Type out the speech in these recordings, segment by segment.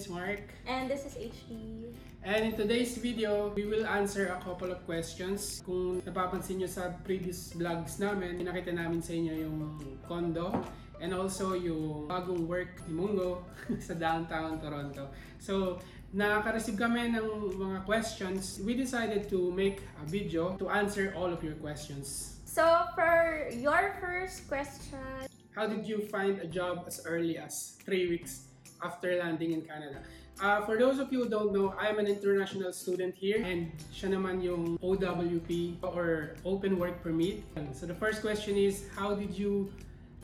is Mark. And this is HD. And in today's video, we will answer a couple of questions. Kung napapansin nyo sa previous vlogs namin, pinakita namin sa inyo yung condo and also yung bagong work ni Mungo sa downtown Toronto. So, nakaka-receive kami ng mga questions. We decided to make a video to answer all of your questions. So, for your first question, How did you find a job as early as three weeks after landing in Canada? Uh, for those of you who don't know, I'm an international student here and siya naman yung OWP or Open Work Permit. So the first question is, how did you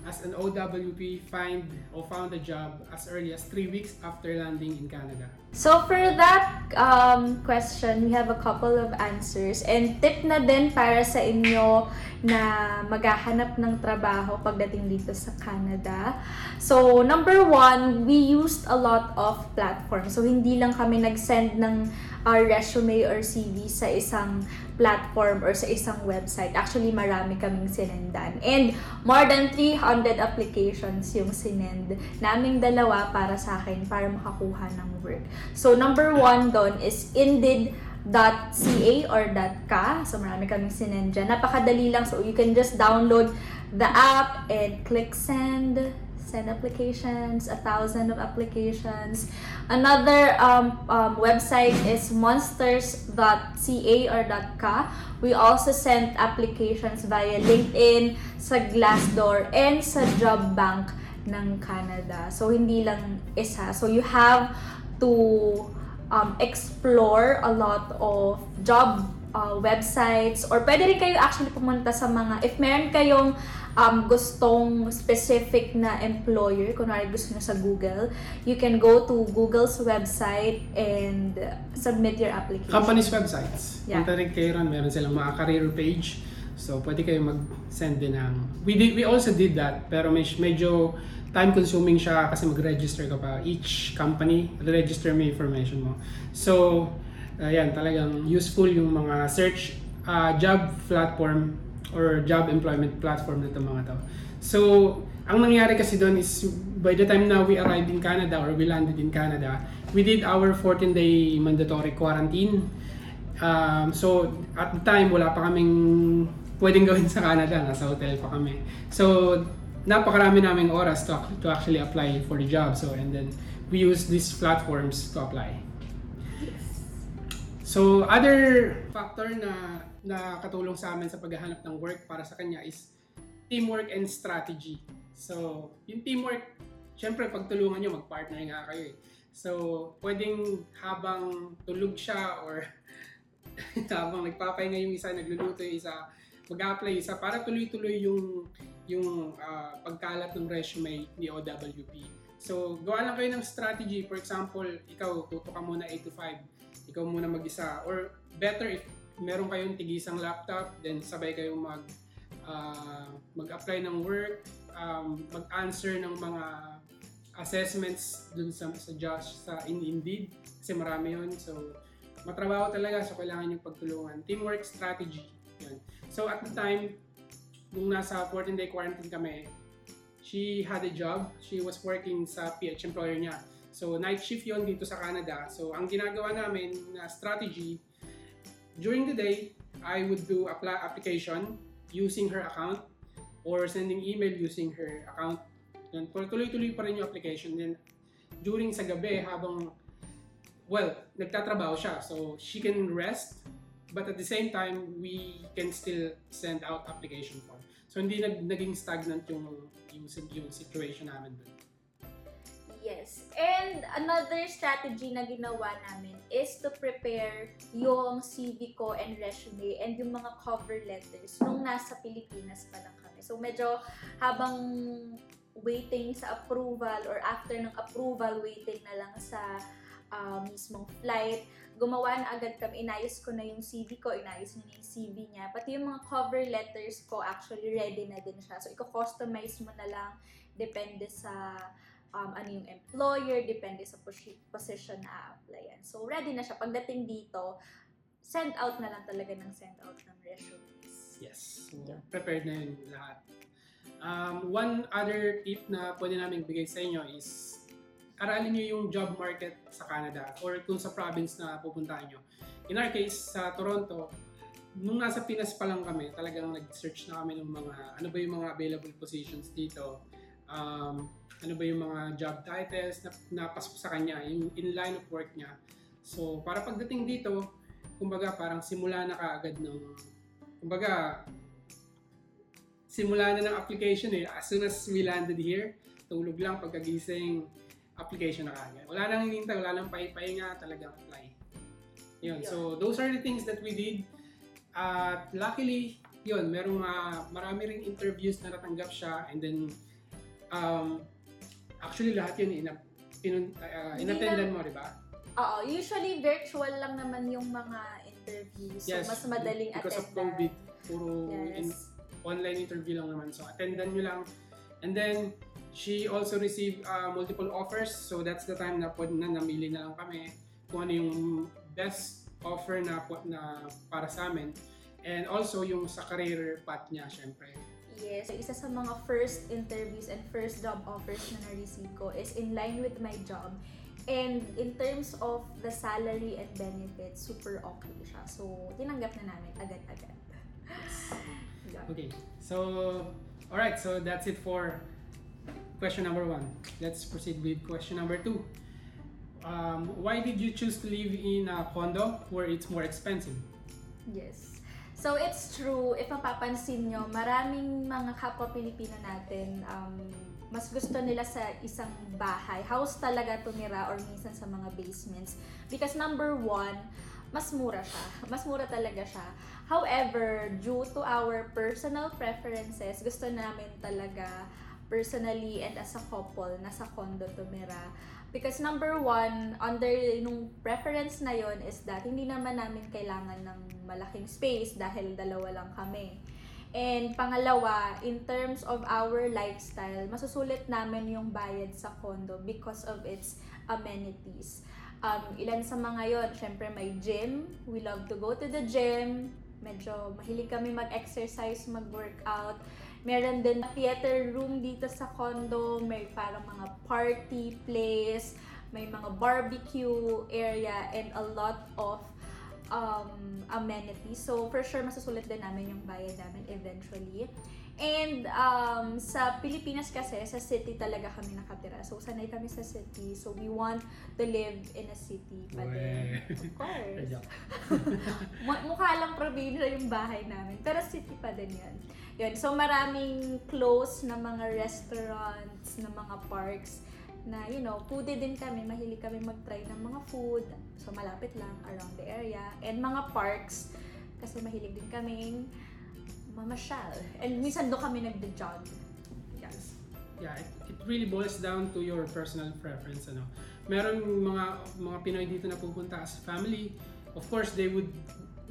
as an OWP find or found a job as early as three weeks after landing in Canada? So for that um, question, we have a couple of answers. And tip na din para sa inyo na maghahanap ng trabaho pagdating dito sa Canada. So number one, we used a lot of platforms. So hindi lang kami nag-send ng our resume or CV sa isang platform or sa isang website. Actually, marami kaming sinendan. And more than 300 applications yung sinend naming dalawa para sa akin para makakuha ng work. So, number one doon is indeed.ca or .ca. So, marami kaming sinend dyan. Napakadali lang. So, you can just download the app and click send send applications, a thousand of applications. Another um, um, website is monsters.ca or .ca. We also sent applications via LinkedIn, sa Glassdoor, and sa Job Bank ng Canada. So, hindi lang isa. So, you have to um, explore a lot of job uh, websites or pwede rin kayo actually pumunta sa mga, if meron kayong um, gustong specific na employer, kunwari gusto nyo sa Google, you can go to Google's website and submit your application. Companies' websites. Yeah. Punta rin kayo ron, meron silang mga career page. So, pwede kayo mag-send din ng... We, did, we also did that, pero may, medyo time-consuming siya kasi mag-register ka pa. Each company, register mo information mo. So, ayan, talagang useful yung mga search uh, job platform or job employment platform na itong mga to. So, ang nangyari kasi doon is by the time na we arrived in Canada or we landed in Canada, we did our 14-day mandatory quarantine. Um, so, at the time, wala pa kaming pwedeng gawin sa Canada. Nasa hotel pa kami. So, napakarami naming oras to, to actually apply for the job. So, and then we use these platforms to apply. So, other factor na na katulong sa amin sa paghahanap ng work para sa kanya is teamwork and strategy. So, yung teamwork, syempre pagtulungan nyo, mag-partner nga kayo eh. So, pwedeng habang tulog siya or habang nagpapahinga yung isa, nagluluto yung isa, mag-apply isa para tuloy-tuloy yung yung ah, pagkalat ng resume ni OWP. So, gawa lang kayo ng strategy. For example, ikaw, tuto ka muna 8 to 5. Ikaw muna mag-isa. Or better if meron kayong tigisang laptop, then sabay kayong mag ah, mag-apply ng work, um, mag-answer ng mga assessments dun sa sa Josh sa in Indeed kasi marami yun. So matrabaho talaga so kailangan yung pagtulungan. Teamwork strategy. Yun. So at the time nung nasa 14 day quarantine kami, she had a job. She was working sa PH employer niya. So night shift yon dito sa Canada. So ang ginagawa namin na strategy during the day, I would do apply application using her account or sending email using her account. Yan, tuloy-tuloy pa rin yung application. Then, during sa gabi, habang, well, nagtatrabaho siya. So, she can rest, but at the same time, we can still send out application form. So, hindi nag, naging stagnant yung, yung, yung situation namin doon. Yes. And another strategy na ginawa namin is to prepare yung CV ko and resume and yung mga cover letters nung nasa Pilipinas pa lang kami. So medyo habang waiting sa approval or after ng approval, waiting na lang sa uh, mismong flight, gumawa na agad kami, inayos ko na yung CV ko, inayos niya na yung CV niya. Pati yung mga cover letters ko, actually ready na din siya. So, i-customize mo na lang, depende sa um, ano yung employer, depende sa posi- position na applyan. So, ready na siya. Pagdating dito, send out na lang talaga ng send out ng resumes. Yes. So, prepared na yun lahat. Um, one other tip na pwede namin bigay sa inyo is aralin nyo yung job market sa Canada or kung sa province na pupuntahan nyo. In our case, sa Toronto, nung nasa Pinas pa lang kami, talagang nag-search na kami ng mga, ano ba yung mga available positions dito. Um, ano ba yung mga job titles na napasok sa kanya, yung in line of work niya. So, para pagdating dito, kumbaga parang simula na kaagad ng, kumbaga, simula na ng application eh. As soon as we landed here, tulog lang pagkagising, application na kaagad. Wala nang hinihintay, wala nang pahipahinga, talagang apply. Yun. So, those are the things that we did. At luckily, yun, merong mga, marami ring interviews na natanggap siya and then, um, actually lahat yun, ina, pinun, uh, inattendan mo, di ba? Oo, usually virtual lang naman yung mga interviews. So, Yes, mas madaling because of attendan. COVID, Puro in, Yes. online interview lang naman. So, attendan nyo lang. And then, she also received uh, multiple offers. So, that's the time na na namili na lang kami kung ano yung best offer na, na para sa amin. And also, yung sa career path niya, syempre. Yes, so isa sa mga first interviews and first job offers na na-receive ko is in line with my job. And in terms of the salary and benefits, super okay siya. So, tinanggap na namin agad-agad. Yun. Okay. So, alright. So, that's it for question number one. Let's proceed with question number two. Um, why did you choose to live in a condo where it's more expensive? Yes. So it's true, if mapapansin nyo, maraming mga kapwa Pilipino natin, um, mas gusto nila sa isang bahay. House talaga tumira or minsan sa mga basements. Because number one, mas mura siya. Mas mura talaga siya. However, due to our personal preferences, gusto namin talaga personally and as a couple, nasa condo tumira. Because number one, under nung preference na yon is that hindi naman namin kailangan ng malaking space dahil dalawa lang kami. And pangalawa, in terms of our lifestyle, masusulit namin yung bayad sa condo because of its amenities. Um, ilan sa mga yon, syempre may gym. We love to go to the gym. Medyo mahilig kami mag-exercise, mag-workout. Meron din theater room dito sa condo, may parang mga party place, may mga barbecue area, and a lot of um, amenities. So, for sure, masusulit din namin yung bayad namin eventually. And um, sa Pilipinas kasi, sa city talaga kami nakatira. So, sanay kami sa city. So, we want to live in a city pa din. Of course. Mu- mukha lang probinsya yung bahay namin. Pero city pa din yan. Yun. So, maraming close na mga restaurants, na mga parks na, you know, foodie din kami. Mahilig kami mag-try ng mga food. So, malapit lang around the area. And mga parks, kasi mahilig din kaming mamasyal. And minsan doon kami nagde-jog. Yes. yeah, it, it really boils down to your personal preference. Ano. Meron mga mga Pinoy dito na pupunta as family. Of course, they would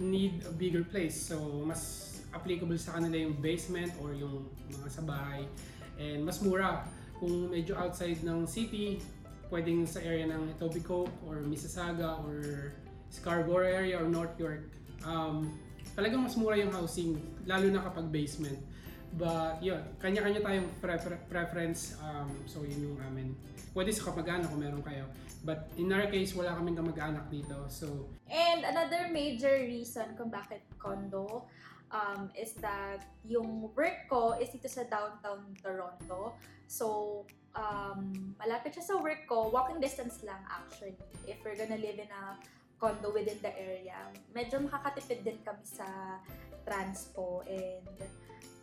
need a bigger place. So, mas applicable sa kanila yung basement or yung mga sa bahay. And mas mura. Kung medyo outside ng city, pwedeng sa area ng Etobicoke or Mississauga or Scarborough area or North York. Um, talagang mas mura yung housing, lalo na kapag basement. But yun, kanya-kanya tayong prefer- preference. Um, so yun yung amin. Pwede sa kamag-anak kung meron kayo. But in our case, wala kaming kamag-anak dito. So And another major reason kung bakit condo um, is that yung work ko is dito sa downtown Toronto. So, um, malapit siya sa work ko. Walking distance lang actually. If we're gonna live in a condo within the area. Medyo makakatipid din kami sa transpo and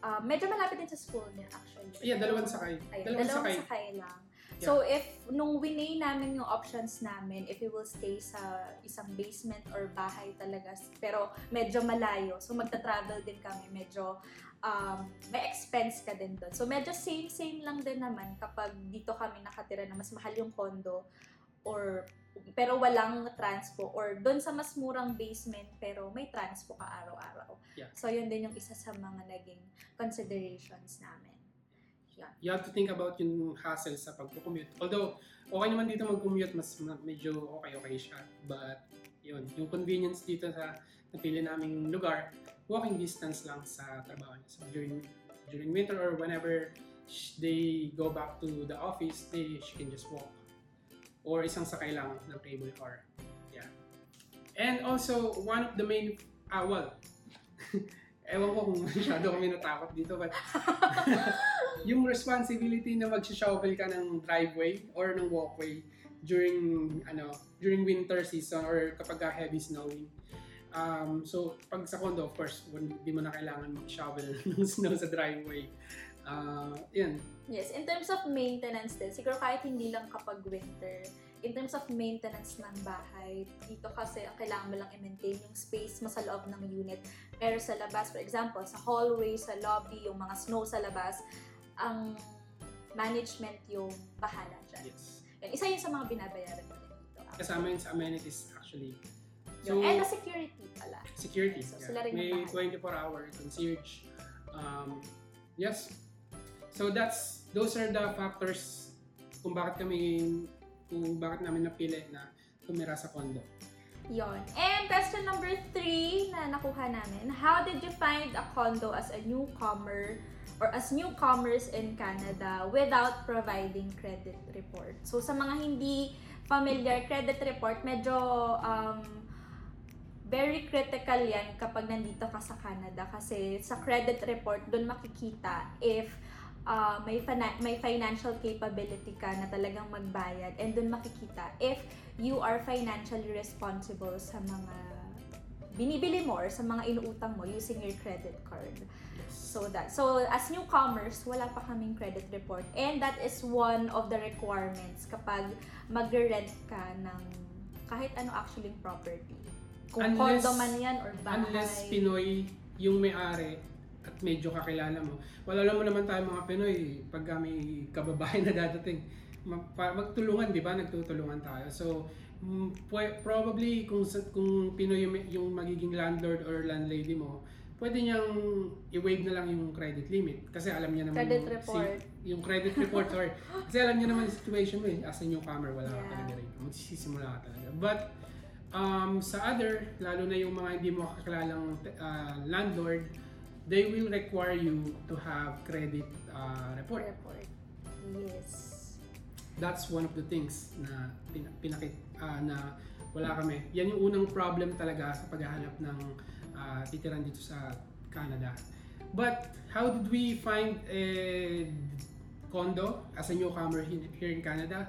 uh, medyo malapit din sa school niya actually. yeah, dalawang sakay. Ayun, dalawang, dalawang sakay. sakay lang. So if nung winay namin yung options namin, if we will stay sa isang basement or bahay talaga, pero medyo malayo, so magta-travel din kami, medyo um, may expense ka din doon. So medyo same-same lang din naman kapag dito kami nakatira na mas mahal yung condo or pero walang transpo or doon sa mas murang basement pero may transpo ka araw-araw. Yeah. So yun din yung isa sa mga naging considerations namin. You have to think about yung hassle sa pag-commute. Although, okay naman dito mag-commute, mas ma- medyo okay-okay siya. But, yun, yung convenience dito sa napili naming lugar, walking distance lang sa trabaho niya. So, during, during winter or whenever they go back to the office, they, she can just walk. Or isang sakay lang ng cable car. Yeah. And also, one of the main, ah, well, ewan ko kung masyado kami natakot dito, but yung responsibility na mag-shovel ka ng driveway or ng walkway during ano during winter season or kapag ka heavy snowing. Um, so, pag sa condo, of course, hindi mo na kailangan mag-shovel ng snow sa driveway. Uh, yan. Yes, in terms of maintenance din, siguro kahit hindi lang kapag winter, in terms of maintenance ng bahay, dito kasi ang kailangan mo lang i-maintain yung space mo sa loob ng unit. Pero sa labas, for example, sa hallway, sa lobby, yung mga snow sa labas, ang management yung bahala dyan. Yes. Yun, isa yun sa mga binabayaran mo din dito. Kasama yun sa amenities actually. So, And the security pala. security. So, yeah. sila rin May ang bahala. 24-hour concierge. Um, yes. So that's those are the factors kung bakit kami kung bakit namin napili na tumira sa condo. Yon. And question number three na nakuha namin, how did you find a condo as a newcomer or as newcomers in Canada without providing credit report? So sa mga hindi familiar, credit report medyo um, very critical yan kapag nandito ka sa Canada kasi sa credit report doon makikita if uh, may, fina- may financial capability ka na talagang magbayad and doon makikita if you are financially responsible sa mga binibili mo or sa mga inuutang mo using your credit card. So that so as newcomers, wala pa kaming credit report and that is one of the requirements kapag magre-rent ka ng kahit ano actually property. Kung Unless- condo man yan or bahay. Unless Pinoy yung may-ari at medyo kakilala mo. Wala naman naman tayo mga Pinoy pag may kababae na dadating. Mag, magtulungan, di ba? Nagtutulungan tayo. So, mm, probably kung, kung Pinoy yung, yung magiging landlord or landlady mo, pwede niyang i-waive na lang yung credit limit. Kasi alam niya naman Credit yung, report. yung credit report, sorry. Kasi alam niya naman yung situation mo eh. As a newcomer, wala ka Yeah. talaga rin. Magsisimula ka talaga. But, um, sa other, lalo na yung mga hindi mo kakilalang uh, landlord, they will require you to have credit uh, report. report. Yes. That's one of the things na pin- pinakit ah, na wala kami. Yan yung unang problem talaga sa paghahanap ng ah, titiran dito sa Canada. But how did we find a condo as a newcomer he- here in Canada?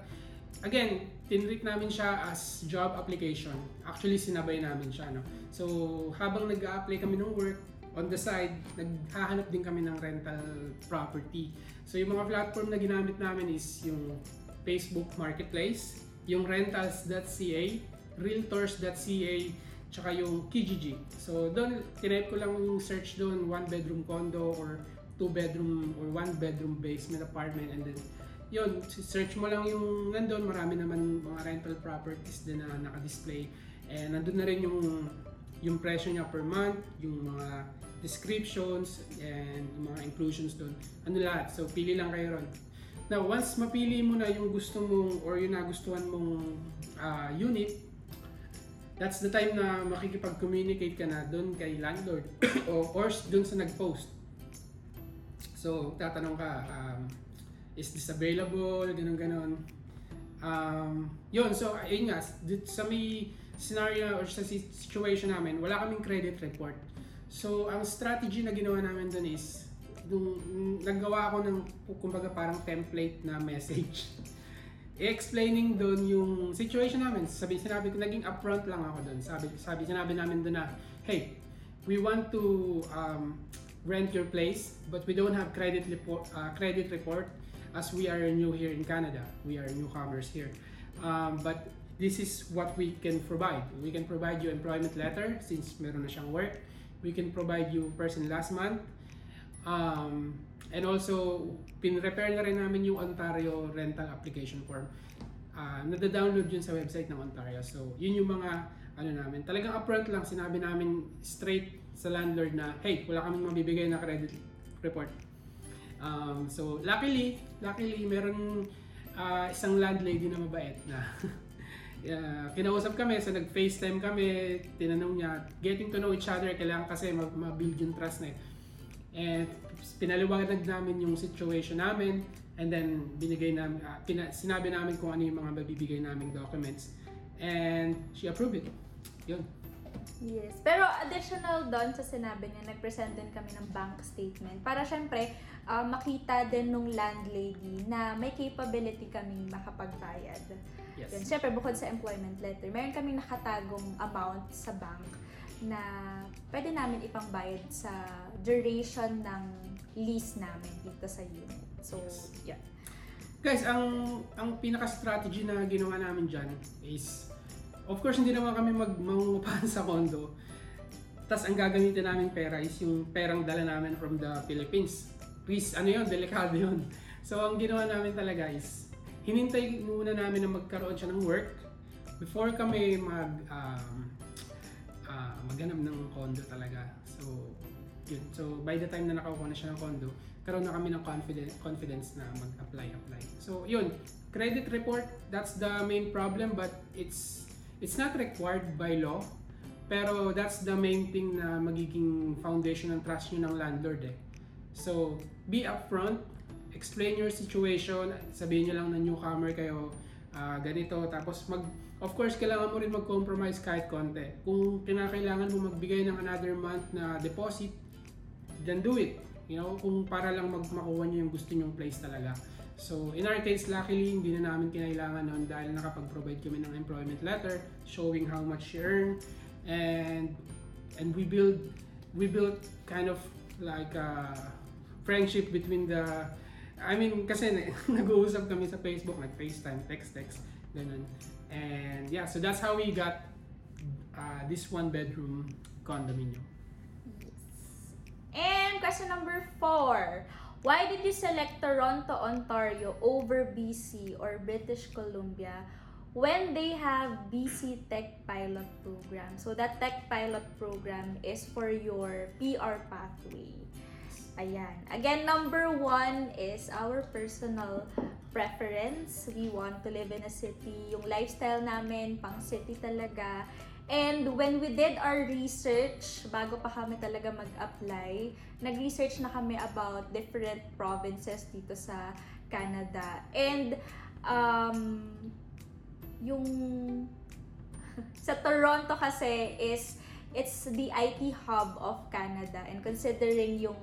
Again, tinrick namin siya as job application. Actually, sinabay namin siya. No? So, habang nag-a-apply kami ng work, on the side, naghahanap din kami ng rental property. So, yung mga platform na ginamit namin is yung Facebook Marketplace, yung rentals.ca, realtors.ca, tsaka yung Kijiji. So, doon, tinepe ko lang yung search doon, one bedroom condo or two bedroom or one bedroom basement apartment and then yun, search mo lang yung nandun, marami naman mga rental properties din na naka-display. And nandun na rin yung yung presyo niya per month, yung mga descriptions, and yung mga inclusions doon. Ano lahat. So, pili lang kayo ron. Now, once mapili mo na yung gusto mong or yung nagustuhan mong ah, unit, that's the time na makikipag-communicate ka na doon kay landlord o or doon sa nag-post. So, tatanong ka, um, is this available? Ganun, ganun. Um, yun, so, ayun nga, sa may scenario or sa si- situation namin, wala kaming credit report. So, ang strategy na ginawa namin doon is, nung naggawa ako ng, kumbaga parang template na message. I-explaining doon yung situation namin. Sabi, sinabi ko, naging upfront lang ako doon. Sabi, sabi, sinabi namin doon na, hey, we want to um, rent your place, but we don't have credit report, uh, credit report as we are new here in Canada. We are newcomers here. Um, but this is what we can provide. We can provide you employment letter since meron na siyang work. We can provide you person last month. Um, and also, pin-repair na rin namin yung Ontario rental application form. Uh, nada-download yun sa website ng Ontario. So, yun yung mga ano namin. Talagang upfront lang, sinabi namin straight sa landlord na, hey, wala kaming mabibigay na credit report. Um, so, luckily, luckily, meron ah, isang landlady na mabait na Yeah, kinausap kami, so nag-FaceTime kami, tinanong niya, getting to know each other, kailangan kasi ma-build yung trust na eh. And pinaliwanag namin yung situation namin, And then binigay namin, ah, pina- sinabi namin kung ano yung mga mabibigay naming documents. And she approved it. Yun. Yes. Pero additional doon sa sinabi niya, nag-present din kami ng bank statement para syempre ah, makita din nung landlady na may capability kaming makapagbayad. Yun. Yes. Syempre, bukod sa employment letter, meron kaming nakatagong amount sa bank na pwede namin ipangbayad sa duration ng lease namin dito sa unit. So, Yes. yeah. Guys, ang ang pinaka-strategy na ginawa namin dyan is, of course, hindi naman kami magmangungupahan sa condo. Tapos ang gagamitin namin pera is yung perang dala namin from the Philippines. Please, ano yun, delikado yun. So ang ginawa namin talaga is, hinintay muna namin na magkaroon siya ng work before kami mag um, ah, maghanap ng condo talaga. So, yun. So, by the time na nakakuha na siya ng condo, karoon na kami ng confidence, confidence na mag-apply, apply. So, yun. Credit report, that's the main problem but it's it's not required by law. Pero that's the main thing na magiging foundation ng trust nyo ng landlord eh. So, be upfront, explain your situation, sabihin nyo lang na newcomer kayo, ah, ganito, tapos mag, of course, kailangan mo rin mag-compromise kahit konti. Kung kinakailangan mo magbigay ng another month na deposit, then do it. You know, kung para lang mag makuha nyo yung gusto nyong place talaga. So, in our case, luckily, hindi na namin kinailangan noon dahil nakapag-provide kami ng employment letter showing how much you earn and and we build we built kind of like a friendship between the I mean kasi na- nag-uusap kami sa Facebook, nag-FaceTime, text-text, ganun. And yeah, so that's how we got uh, this one bedroom condominium. And question number four. Why did you select Toronto, Ontario over BC or British Columbia when they have BC Tech Pilot Program? So that Tech Pilot Program is for your PR pathway. Ayan. Again, number one is our personal preference. We want to live in a city. Yung lifestyle namin, pang city talaga. And when we did our research, bago pa kami talaga mag-apply, nag-research na kami about different provinces dito sa Canada. And um, yung sa Toronto kasi is it's the IT hub of Canada and considering yung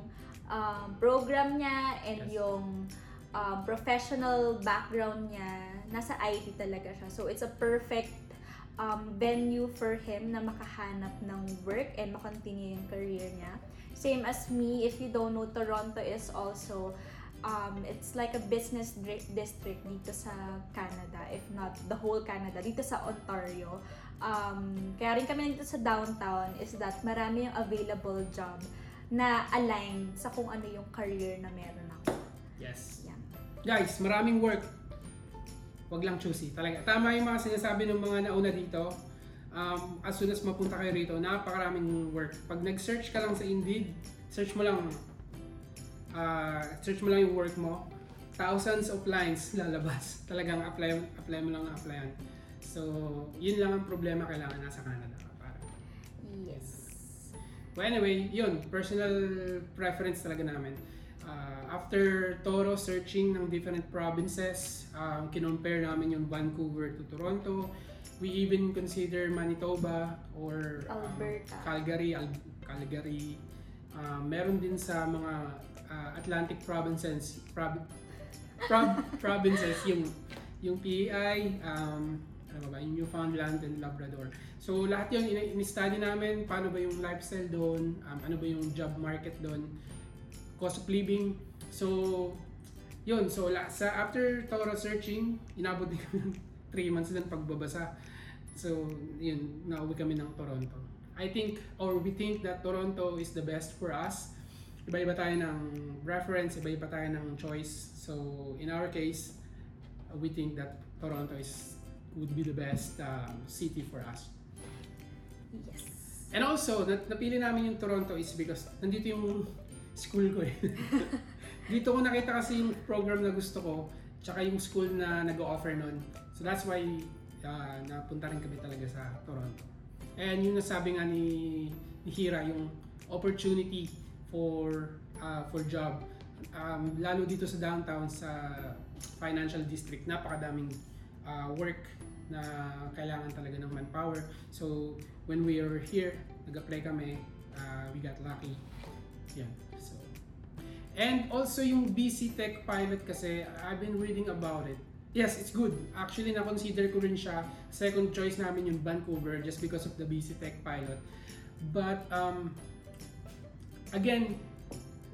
um, program niya and Yes. yung um, professional background niya nasa IT talaga siya so it's a perfect um, venue for him na makahanap ng work and makontinue yung career niya same as me if you don't know Toronto is also um, it's like a business district dito sa Canada, if not the whole Canada, dito sa Ontario. Um, kaya rin kami dito sa downtown is that marami yung available job na aligned sa kung ano yung career na meron ako. Yes. Yan. Guys, maraming work. Wag lang choosy. Talaga. Tama yung mga sinasabi ng mga nauna dito. Um, as soon as mapunta kayo rito, napakaraming work. Pag nag-search ka lang sa Indeed, search mo lang ah, search mo lang yung work mo. Thousands of lines lalabas. Talagang apply, apply mo lang ng applyan. So, yun lang ang problema kailangan nasa Canada ka para. Yes. Well, anyway, yun, personal preference talaga namin. Uh, after thorough searching ng different provinces, um, kinompare namin yung Vancouver to Toronto. We even consider Manitoba or um, Alberta. Calgary, Al- Calgary. Uh, meron din sa mga uh, Atlantic provinces, prob- prob- provinces yung yung PEI, um, ano ba yung Newfoundland and Labrador. So lahat yun, in- in-study namin, paano ba yung lifestyle doon, um, ano ba yung job market doon, cost of living. So, yun, so la, sa after thorough searching, inabot din kami ng 3 months din pagbabasa. So, yun, nauwi kami ng Toronto. I think, or we think that Toronto is the best for us. Iba-iba tayo ng reference, iba-iba tayo ng choice. So, in our case, uh, we think that Toronto is would be the best um, city for us. Yes. And also, nat- napili namin yung Toronto is because nandito yung school ko eh. Dito ko nakita kasi yung program na gusto ko, tsaka yung school na nag-offer nun. So that's why uh, napunta rin kami talaga sa Toronto. And yung nasabi nga ni, ni Hira, yung opportunity for uh, for job um, lalo dito sa downtown sa financial district, napakadaming uh, work na kailangan talaga ng manpower. So, when we are here, nag-apply kami, uh, we got lucky. Yan. So, and also yung BC Tech pilot kasi, I've been reading about it. Yes, it's good. Actually, na-consider ko rin siya. Second choice namin yung Vancouver just because of the BC Tech pilot. But, um, again,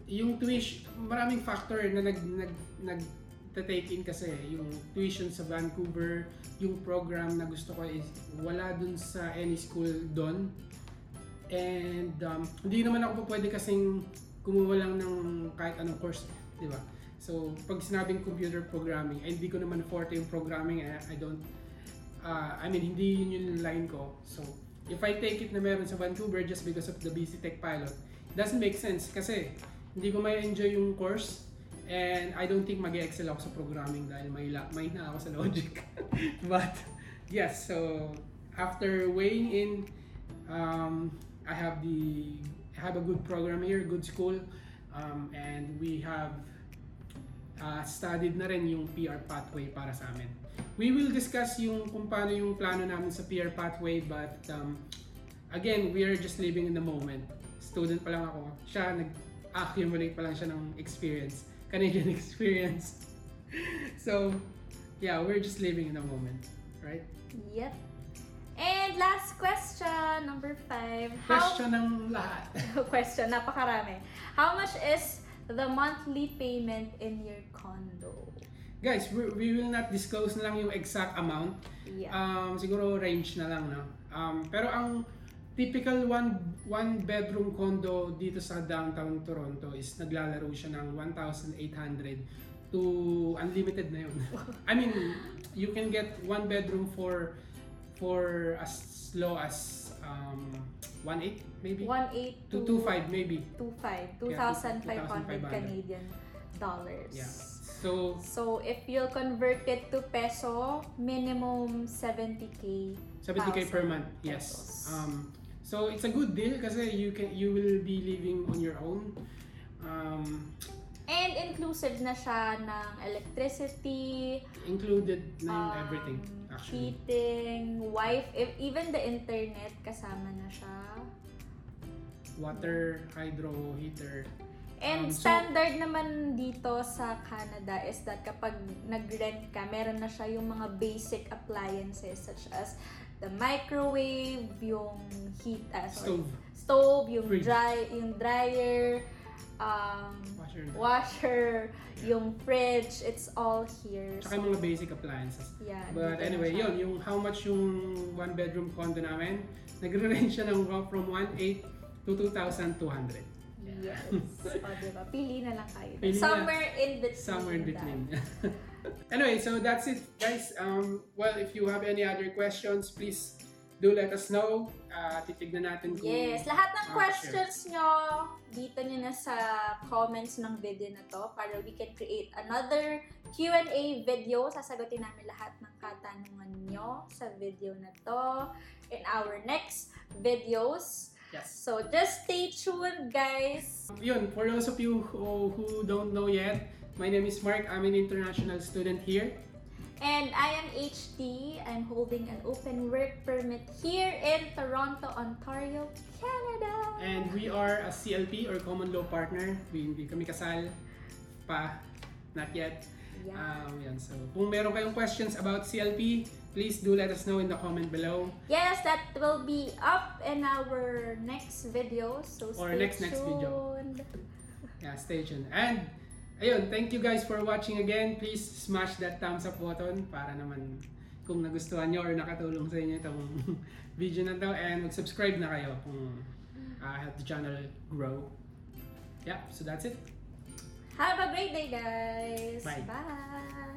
yung tuition, maraming factor na nag, nag, nag take in kasi yung tuition sa Vancouver, yung program na gusto ko is wala dun sa any school doon. And um, hindi naman ako pwede kasing kumuha lang ng kahit anong course, di ba? So, pag sinabing computer programming, eh, hindi ko naman forte yung programming, eh, I don't, uh, I mean, hindi yun yung line ko. So, if I take it na meron sa Vancouver just because of the BC Tech pilot, doesn't make sense kasi hindi ko may enjoy yung course and I don't think mag-excel ako sa programming dahil may, may na ako sa logic. But, yes, so, after weighing in, um, I have the, I have a good program here, good school, um, and we have uh, studied na rin yung PR pathway para sa amin. We will discuss yung kung paano yung plano namin sa PR pathway but um, again, we are just living in the moment. Student pa lang ako. Siya, nag-accumulate pa lang siya ng experience. Canadian experience. so, yeah, we're just living in the moment. Right? Yep. And last question, number five. Question ng lahat. How, question, napakarami. How much is the monthly payment in your condo? Guys, we, we will not disclose na lang yung exact amount. Yeah. Um, siguro range na lang, no? Um, pero ang typical one one bedroom condo dito sa downtown Toronto is naglalaro siya ng 1,800 to unlimited na yun. I mean, you can get one bedroom for for as low as um, 1.8 maybe? 1.8 to to 2.5 maybe. 2.5. Yeah, 2,500 2,500. Canadian dollars. Yeah. So, So, if you'll convert it to peso, minimum 70k. 70k per month. pesos. Yes. Um, so it's a good deal kasi you can you will be living on your own. Um, And inclusive na siya ng electricity, included na yung um, everything actually. heating, wife, if, even the internet kasama na siya. Water, hydro, heater. And Um, so- standard naman dito sa Canada is that kapag nag-rent ka, meron na siya yung mga basic appliances such as the microwave, yung heat, ah, sorry, Stove, stove, yung Fridge. dry, yung dryer, um, washer. washer, yung fridge, it's all here. Tsaka yung mga basic appliances. yeah, But na anyway, siya. yun, yung how much yung one bedroom condo namin, nagre-range siya ng from 1.8 to 2,200. Yes. o, diba? Pili na lang kayo. Pili na. Somewhere in between. Somewhere in that. between. anyway, so that's it, guys. Um, well, if you have any other questions, please do let us know. Uh, titignan natin kung... Yes, lahat ng Ah, questions nyo, dito nyo na sa comments ng video na to para we can create another Q&A video. Sasagutin namin lahat ng katanungan nyo sa video na to in our next videos. Yes. So, just stay tuned, guys. Yun, for those of you who, who don't know yet, my name is Mark. I'm an international student here. And I am HD. I'm holding an open work permit here in Toronto, Ontario, Canada. And we are a CLP or Common Law Partner. We, hindi kami kasal pa. Not yet. Yeah. Um, yan. So, kung meron kayong questions about CLP, please do let us know in the comment below. Yes, that will be up in our next video. So Or stay next- next video. tuned. Yeah, stay tuned. And, ayun, thank you guys for watching again. Please smash that thumbs up button para naman kung nagustuhan nyo or nakatulong sa inyo itong video na to. And mag-subscribe na kayo kung uh, help the channel grow. Yeah, so that's it. Have a great day, guys. Bye. Bye.